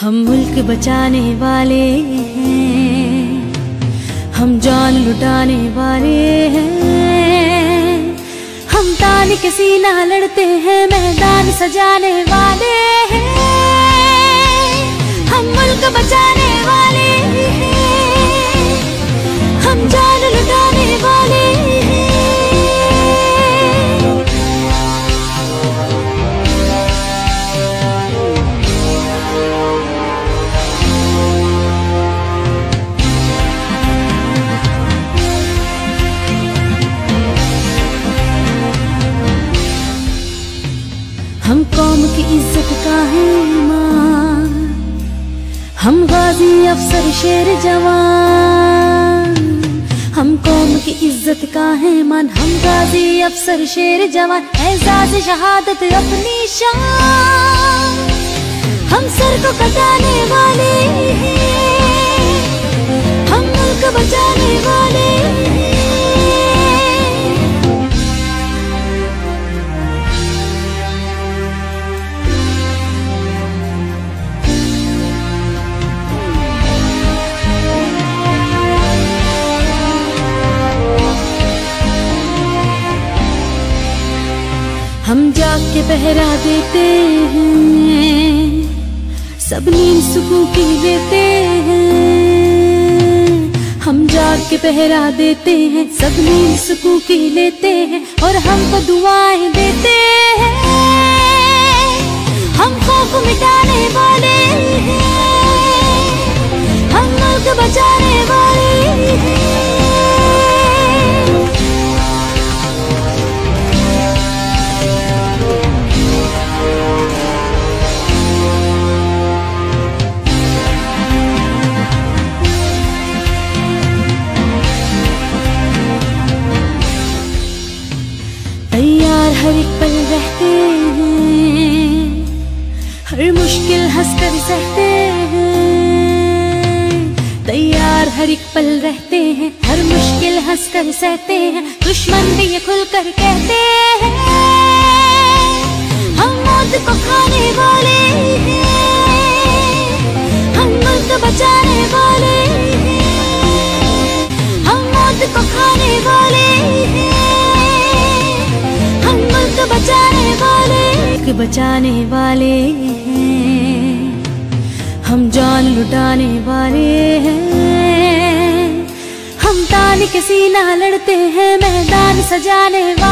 हम मुल्क बचाने वाले हैं, हम जान लुटाने वाले हैं। हम तान के सीना लड़ते हैं, मैदान सजाने वाले हैं। हम कौम की इज़्ज़त का है ईमान। हम गाजी अफसर, शेर जवान। हम कौम की इज़्ज़त का है मान हम गाजी अफसर, शेर जवान। एजाज शहादत अपनी शान। हम सर को कटाने वाले हैं। हम मुल्क बचाने पहरा देते हैं। सब नींद सुकून की लेते हैं। हम जाग के पहरा देते हैं। सब नींद सुकून की लेते हैं। और हमको दुआएँ देते एक पल रहते हैं। हर मुश्किल हंसकर सहते हैं। तैयार हर एक पल रहते हैं। हर मुश्किल हंसकर सहते हैं। दुश्मन भी ये खुलकर कहते हैं। बचाने वाले। बचाने वाले हैं। हम जान लुटाने वाले हैं। हम तान के सीना लड़ते हैं, मैदान सजाने वाले